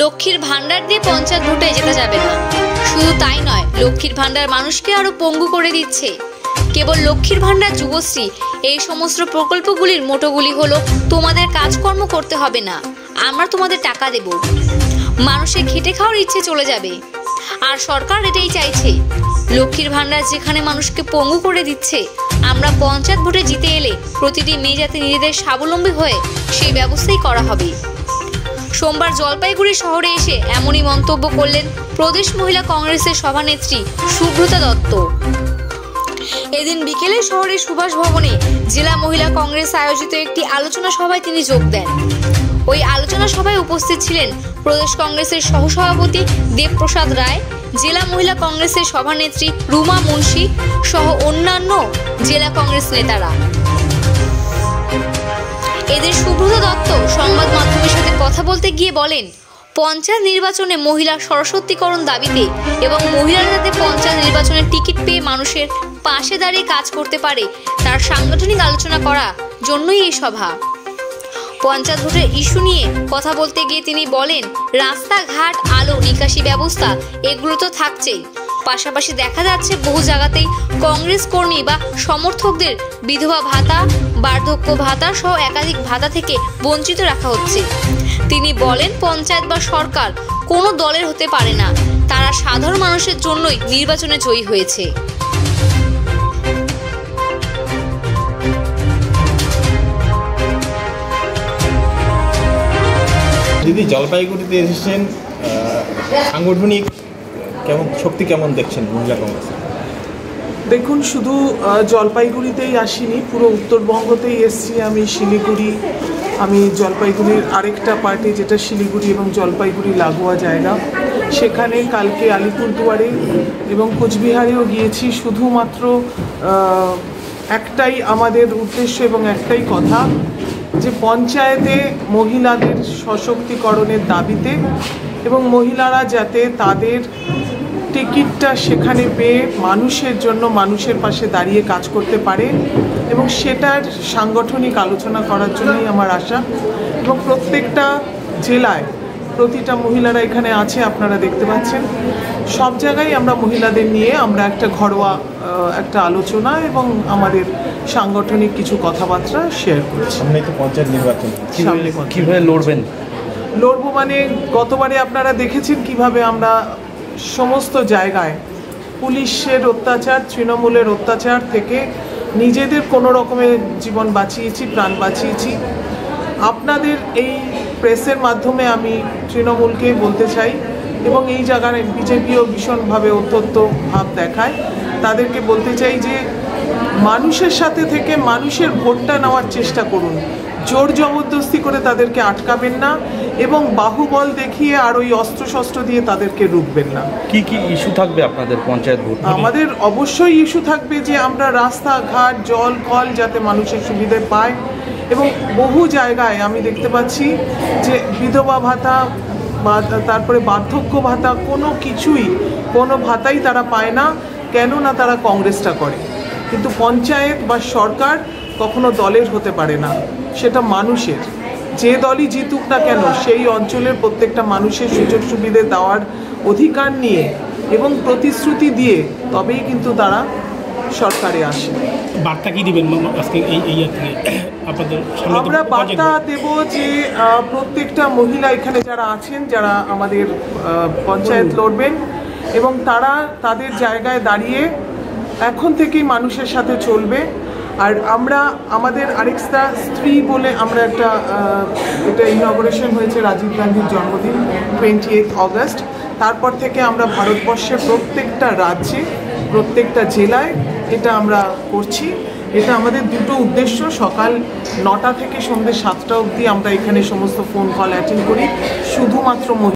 লক্ষ্মীর ভাণ্ডার দিয়ে পঞ্চায়েত ভোটে যেতে যাবে না। শুধু তাই নয়, লক্ষ্মীর ভাণ্ডার মানুষকে আরও পঙ্গু করে দিচ্ছে। কেবল লক্ষ্মীর ভাণ্ডার যুবশ্রী, এই সমস্ত প্রকল্পগুলির মোটোগুলি হলো, তোমাদের কাজকর্ম করতে হবে না, আমরা তোমাদের টাকা দেব। মানুষের খেটে খাওয়ার ইচ্ছে চলে যাবে। আর সরকার এটাই চাইছে, লক্ষ্মীর ভাণ্ডার যেখানে মানুষকে পঙ্গু করে দিচ্ছে, আমরা পঞ্চায়েত ভোটে জিতে এলে প্রতিটি মেয়ে যাতে নিজেদের স্বাবলম্বী হয়ে সেই ব্যবস্থাই করা হবে। সোমবার জলপাইগুড়ি শহরে এসে এমনই মন্তব্য করলেন প্রদেশ মহিলা কংগ্রেসের সভানেত্রী সুব্রতা দত্ত। এদিন বিকেলে শহরের সুভাষ ভবনে জেলা মহিলা কংগ্রেস আয়োজিত একটি আলোচনা সভায় তিনি যোগ দেন। ওই আলোচনা সভায় উপস্থিত ছিলেন প্রদেশ কংগ্রেসের সহসভাপতি দেবপ্রসাদ রায়, জেলা মহিলা কংগ্রেসের সভানেত্রী রুমা মুন্সি সহ অন্যান্য জেলা কংগ্রেস নেতারা। এদের সুব্রত দত্ত সংবাদ মাধ্যমের সাথে কথা গিয়ে বলেন, পঞ্চায়েত নির্বাচনে মহিলা সরস্বতীকরণ দাবিতে এবং মহিলারা যাতে পঞ্চায়েত নির্বাচনে টিকিট পেয়ে মানুষের পাশে দাঁড়িয়ে কাজ করতে পারে, তার সাংগঠনিক আলোচনা করা জন্যই এই সভা। পঞ্চায়েত ভোটের ইস্যু নিয়ে কথা বলতে গিয়ে তিনি বলেন, রাস্তাঘাট, আলো, নিকাশি ব্যবস্থা, এগুলো তো থাকছেই। পাশাপাশি দেখা যাচ্ছে বহু জায়গাতেই কংগ্রেস কর্মী বা সমর্থকদের বিধবা ভাতা, বার্ধক্য ভাতা সহ একাধিক ভাতা থেকে বঞ্চিত রাখা হচ্ছে। তিনি বলেন, পঞ্চায়েত বা সরকার কোনো দলের হতে পারে না। তারা সাধারণ মানুষের জন্যই নির্বাচনে জয়ী হয়েছে। দিদি, জলপাইগুড়িতে এসেছেন সাংগঠনিক কেমন, শক্তি কেমন দেখছেন মহিলা কংগ্রেস? দেখুন, শুধু জলপাইগুড়িতেই আসিনি, পুরো উত্তরবঙ্গতেই এসছি আমি, শিলিগুড়ি। আমি জলপাইগুড়ির আরেকটা পার্টি, যেটা শিলিগুড়ি এবং জলপাইগুড়ি লাগোয়া জায়গা। সেখানে কালকে আলিপুরদুয়ারে এবং কোচবিহারেও গিয়েছি, শুধুমাত্র একটাই আমাদের উদ্দেশ্য এবং একটাই কথা, যে পঞ্চায়েতে মহিলাদের সশক্তিকরণের দাবিতে এবং মহিলারা যাতে তাদের টিকিটটা সেখানে পেয়ে মানুষের জন্য মানুষের পাশে দাঁড়িয়ে কাজ করতে পারে এবং সেটার সাংগঠনিক আলোচনা করার জন্যই আমার আশা। এবং প্রত্যেকটা জেলায় প্রতিটা মহিলারা এখানে আছে আপনারা দেখতে পাচ্ছেন। সব জায়গায় আমরা মহিলাদের নিয়ে আমরা একটা ঘরোয়া একটা আলোচনা এবং আমাদের সাংগঠনিক কিছু কথাবার্তা শেয়ার করছি। সামনে তো পঞ্চায়েত নির্বাচন। কীভাবে লড়বেন? লড়বো মানে গতবারে আপনারা দেখেছেন কীভাবে আমরা সমস্ত জায়গায় পুলিশের অত্যাচার, তৃণমূলের অত্যাচার থেকে নিজেদের কোনো রকমের জীবন বাঁচিয়েছি, প্রাণ বাঁচিয়েছি। আপনাদের এই প্রেসের মাধ্যমে আমি তৃণমূলকে বলতে চাই এবং এই জায়গায় বিজেপিও ভীষণভাবে অত্যন্ত ভাব দেখায়। তাদেরকে বলতে চাই যে মানুষের সাথে থেকে মানুষের ভোটটা নেওয়ার চেষ্টা করুন। জোর জবরদস্তি করে তাদেরকে আটকাবেন না এবং বাহুবল দেখিয়ে আর ওই অস্ত্রশস্ত্র দিয়ে তাদেরকে রুখবেন না। কি কি ইস্যু থাকবে আপনাদের পঞ্চায়েত ভোট আমাদের অবশ্যই ইস্যু থাকবে যে আমরা রাস্তাঘাট জল কল যাতে মানুষের সুবিধে পায় এবং বহু জায়গায় আমি দেখতে পাচ্ছি যে বিধবা ভাতা বা তারপরে বার্ধক্য ভাতা কোনো কিছুই কোনো ভাতাই তারা পায় না কেন না তারা কংগ্রেসটা করে। কিন্তু পঞ্চায়েত বা সরকার কখনো দলের হতে পারে না। সেটা মানুষের। যে দলই জিতুক না কেন সেই অঞ্চলের প্রত্যেকটা মানুষের সুযোগ সুবিধে দেওয়ার অধিকার নিয়ে এবং প্রতিশ্রুতি দিয়ে তবেই কিন্তু তারা সরকারে আসে। বার্তা কি দিবেন আজকে এই এই আপনাদের আমরা বার্তা দেব যে প্রত্যেকটা মহিলা এখানে যারা আছেন যারা আমাদের পঞ্চায়েত লড়বেন এবং তারা তাদের জায়গায় দাঁড়িয়ে এখন থেকেই মানুষের সাথে চলবে। আর আমরা, আমাদের আরেকটা স্ত্রী বলে আমরা একটা এটা ইনগরেশন হয়েছে রাজীব গান্ধীর জন্মদিন টোয়েন্টি এইট অগস্ট তারপর থেকে আমরা ভারতবর্ষের প্রত্যেকটা রাজ্যে, প্রত্যেকটা জেলায় এটা আমরা করছি। এটা আমাদের দুটো উদ্দেশ্য, সকাল নটা থেকে সন্ধ্যে সাতটা অবধি আমরা এখানে সমস্ত ফোন কল অ্যাটেন্ড করি। শুধুমাত্র